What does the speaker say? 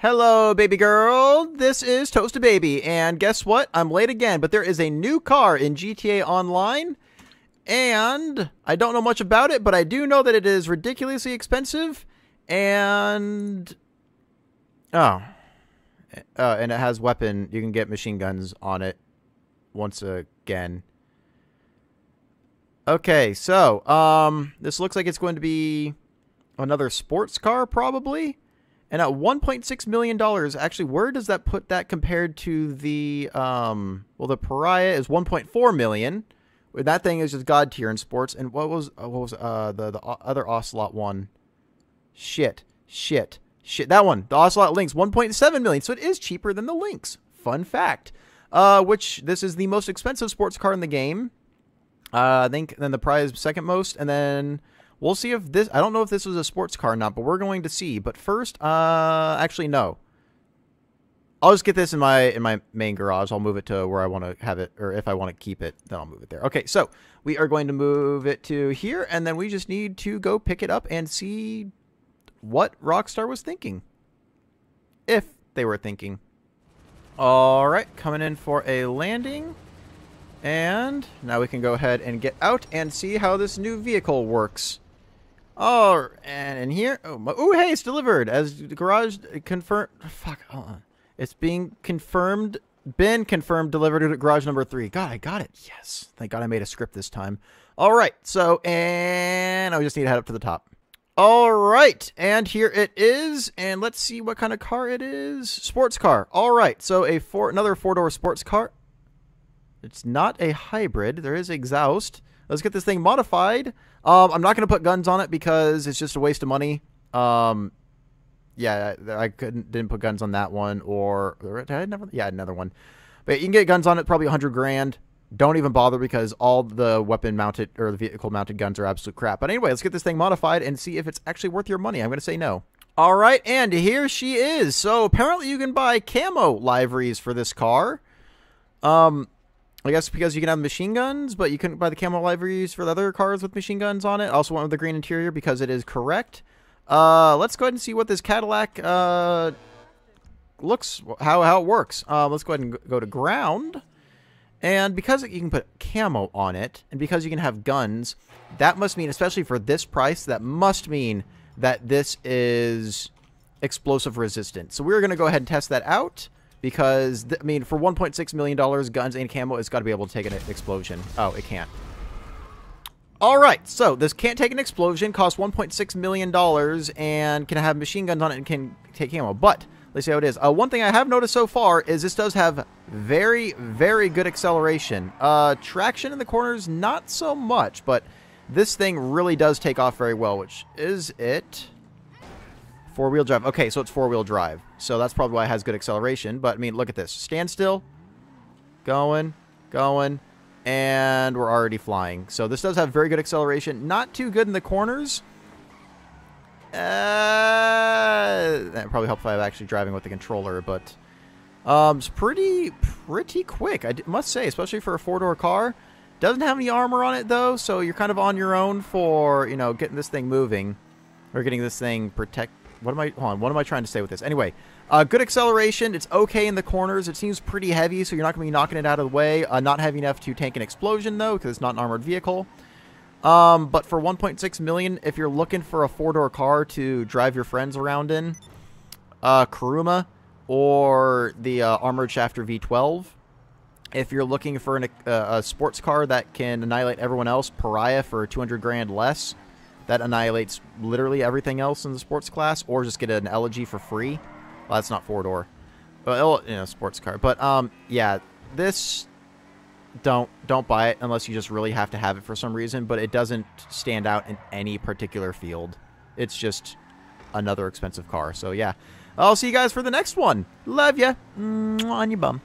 Hello, baby girl. This is Toasted Baby, and guess what? I'm late again, but there is a new car in GTA Online, and I don't know much about it, but I do know that it is ridiculously expensive, and oh, uh, and it has weapon. You can get machine guns on it once again. Okay, so um, this looks like it's going to be another sports car, probably. And at 1.6 million dollars, actually, where does that put that compared to the um? Well, the Pariah is 1.4 million. That thing is just god tier in sports. And what was uh, what was uh the the other Ocelot one? Shit, shit, shit. That one, the Ocelot Lynx, 1.7 million. So it is cheaper than the Lynx. Fun fact. Uh, which this is the most expensive sports car in the game. Uh, I think then the prize second most, and then We'll see if this. I don't know if this was a sports car or not, but we're going to see. But first, uh, actually no. I'll just get this in my in my main garage. I'll move it to where I want to have it, or if I want to keep it, then I'll move it there. Okay, so we are going to move it to here, and then we just need to go pick it up and see what Rockstar was thinking, if they were thinking. All right, coming in for a landing. And now we can go ahead and get out and see how this new vehicle works. Oh, and in here, oh, my, oh, hey, it's delivered as garage confirmed. Fuck, hold on. It's being confirmed, been confirmed, delivered to garage number three. God, I got it. Yes, thank God I made a script this time. All right, so and I just need to head up to the top. All right, and here it is, and let's see what kind of car it is. Sports car. All right, so a four, another four door sports car. It's not a hybrid. There is exhaust. Let's get this thing modified. Um, I'm not going to put guns on it because it's just a waste of money. Um, yeah, I couldn't didn't put guns on that one or I never? Yeah, another one. But you can get guns on it, probably 100 grand. Don't even bother because all the weapon mounted or the vehicle mounted guns are absolute crap. But anyway, let's get this thing modified and see if it's actually worth your money. I'm going to say no. All right, and here she is. So apparently you can buy camo liveries for this car. Um, I guess because you can have machine guns, but you couldn't buy the camo liveries for the other cars with machine guns on it. Also went with the green interior because it is correct. Uh, let's go ahead and see what this Cadillac uh, looks, how, how it works. Uh, let's go ahead and go to ground. And because you can put camo on it, and because you can have guns, that must mean, especially for this price, that must mean that this is explosive resistant. So we're going to go ahead and test that out because I mean, for 1.6 million dollars, guns and camo, it's got to be able to take an explosion. Oh, it can't. All right, so this can't take an explosion, costs 1.6 million dollars, and can have machine guns on it and can take camo. But let's see how it is. Uh, one thing I have noticed so far is this does have very, very good acceleration. Uh, traction in the corners, not so much, but this thing really does take off very well, which is it. Four-wheel drive. Okay, so it's four-wheel drive. So that's probably why it has good acceleration. But, I mean, look at this. Stand still. Going. Going. And we're already flying. So this does have very good acceleration. Not too good in the corners. Uh, that probably helps if I'm actually driving with the controller, but um, it's pretty, pretty quick, I must say, especially for a four-door car. Doesn't have any armor on it, though, so you're kind of on your own for, you know, getting this thing moving. Or getting this thing protect what am I? Hold on. What am I trying to say with this? Anyway, uh, good acceleration. It's okay in the corners. It seems pretty heavy, so you're not going to be knocking it out of the way. Uh, not heavy enough to tank an explosion though, because it's not an armored vehicle. Um, but for 1.6 million, if you're looking for a four-door car to drive your friends around in, uh, Kuruma or the uh, Armored Schafter V12. If you're looking for an, uh, a sports car that can annihilate everyone else, Pariah for 200 grand less that annihilates literally everything else in the sports class, or just get an Elegy for free. Well, that's not four door, but you know, sports car. But um, yeah, this don't don't buy it unless you just really have to have it for some reason. But it doesn't stand out in any particular field. It's just another expensive car. So yeah, I'll see you guys for the next one. Love ya on your bum.